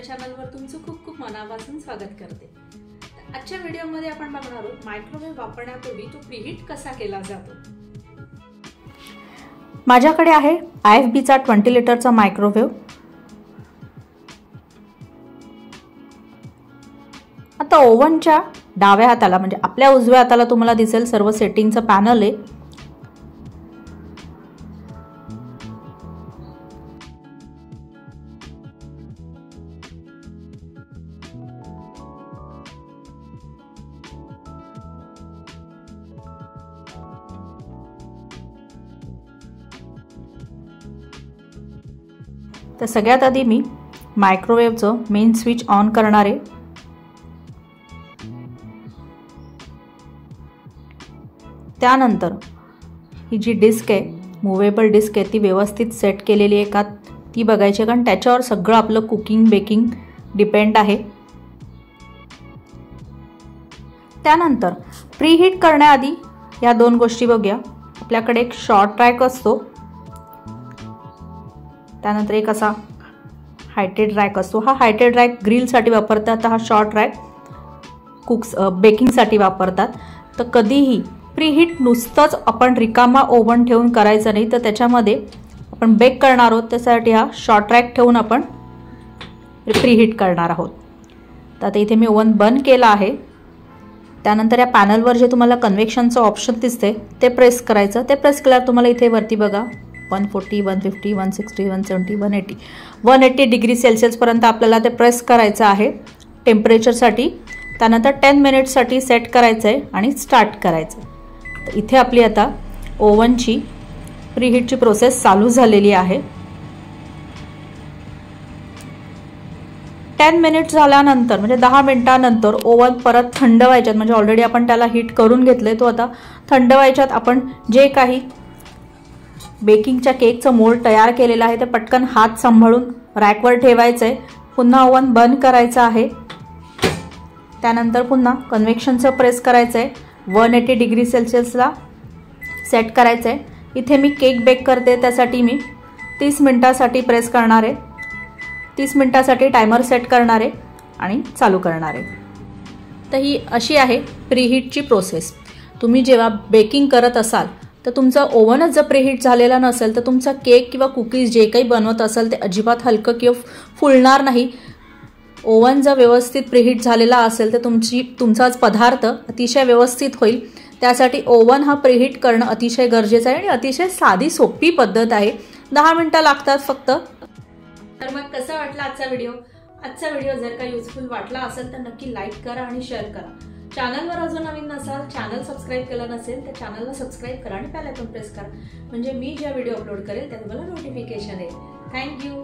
माझ्या चॅनलवर तुमचं खूप खूप मनापासून स्वागत करते. आजच्या व्हिडिओमध्ये आपण बघणार आहोत मायक्रोवेव्ह वापरण्यापूर्वी तो प्रीहीट कसा केला जातो? माझ्याकडे आहे आय एफ बीचा ट्वेंटी लिटरचा मायक्रोवेव्ह आता ओव्हनच्या डाव्या हाताला म्हणजे आपल्या उजव्या हाताला तुम्हाला दिसेल सर्व सेटिंगचं पॅनल आहे. तर सगळ्यात आधी मी मायक्रोवेव्हचं मेन स्विच ऑन करणार आहे. त्यानंतर ही जी डिस्क आहे मुवेबल डिस्क आहे ती व्यवस्थित सेट केलेली आहे का ती बघायची कारण त्याच्यावर सगळं आपलं कुकिंग बेकिंग डिपेंड आहे. त्यानंतर प्रीहीट करण्याआधी या दोन गोष्टी बघूया. आपल्याकडे एक शॉर्ट ट्रॅक असतो. त्यानंतर एक असा हायटेड रॅक असतो. हा हायटेड रॅक ग्रिलसाठी वापरतात हा शॉर्ट रॅक कुक्स बेकिंगसाठी वापरतात. तर कधीही प्रीहीट नुसतंच आपण रिकामा ओव्हन ठेवून करायचं नाही तर त्याच्यामध्ये आपण बेक करणार आहोत त्यासाठी हा शॉर्ट रॅक ठेवून आपण प्रीहीट करणार आहोत. तर आता इथे मी ओव्हन बंद केला आहे. त्यानंतर या पॅनलवर जे तुम्हाला कन्व्हेक्शनचं ऑप्शन दिसते ते प्रेस करायचं. ते प्रेस केल्यावर तुम्हाला इथे वरती बघा one forty one fifty one sixty one seventy one eighty one eighty degree सेल्सिअसपर्यंत आपल्याला ते प्रेस करायचं आहे. टेम्परेचरसाठी त्यानंतर टेन मिनिट्ससाठी सेट करायचं आहे आणि स्टार्ट करायचं आहे तर इथे आपली आता ओव्हनची प्रीहीटची प्रोसेस चालू झालेली आहे. टेन मिनिट झाल्यानंतर म्हणजे दहा मिनिटानंतर ओव्हन परत थंड व्हायच्यात म्हणजे ऑलरेडी आपण त्याला हीट करून घेतलं तो आता थंड व्हायच्यात आपण जे काही बेकिंगच्या केकचं मोल्ड तयार केलेलं आहे ते पटकन हात सांभाळून रॅकवर ठेवायचं आहे पुन्हा ओव्हन बंद करायचं आहे. त्यानंतर पुन्हा कन्व्हेक्शनचं प्रेस करायचं आहे वन एटी डिग्री सेल्सिअसला सेट करायचं आहे इथे मी केक बेक करते त्यासाठी मी तीस मिनटासाठी प्रेस करणार आहे. तीस मिनटासाठी टायमर सेट करणार आहे आणि चालू करणार आहे. तर ही अशी आहे प्रीहीटची प्रोसेस. तुम्ही जेव्हा बेकिंग करत असाल तर तुमचं ओव्हनच जर प्रीहीट झालेला नसेल तर तुमचा केक किंवा कुकीज जे काही बनवत असाल ते अजिबात हलकं किंवा फुलणार नाही. ओव्हन जर व्यवस्थित प्रिहीट झालेला असेल तर तुमची तुमचाच पदार्थ अतिशय व्यवस्थित होईल. त्यासाठी ओव्हन हा प्रिहीट करणं अतिशय गरजेचं आहे आणि अतिशय साधी सोपी पद्धत आहे. दहा मिनटं लागतात फक्त. तर मग कसा वाटला आजचा व्हिडिओ? आजचा व्हिडिओ जर का युजफुल वाटला असेल तर नक्की लाईक करा आणि शेअर करा. चॅनलवर अजून नवीन नसाल चॅनल सबस्क्राईब केलं नसेल तर चॅनलला सबस्क्राईब करा आणि बेल आयकॉन प्रेस करा. म्हणजे मी ज्या व्हिडिओ अपलोड करेल त्या तुम्हाला नोटिफिकेशन येईल. थँक्यू